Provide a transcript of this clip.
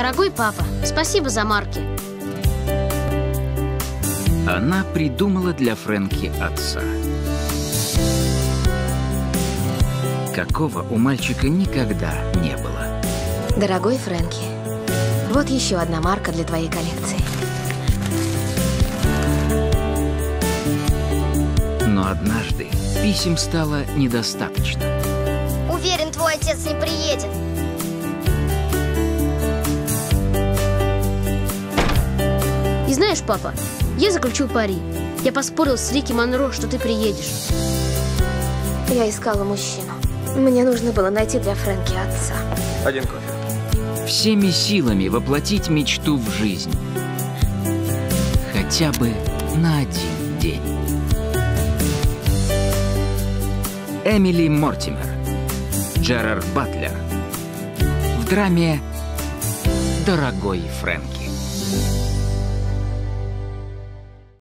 Дорогой папа, спасибо за марки. Она придумала для Фрэнки отца. Какого у мальчика никогда не было. Дорогой Фрэнки, вот еще одна марка для твоей коллекции. Но однажды писем стало недостаточно. Уверен, твой отец не приедет. И знаешь, папа, я заключил пари. Я поспорил с Рики Монро, что ты приедешь. Я искала мужчину. Мне нужно было найти для Фрэнки отца. Один кофе. Всеми силами воплотить мечту в жизнь. Хотя бы на один день. Эмили Мортимер. Джерард Батлер. В драме «Дорогой Фрэнки».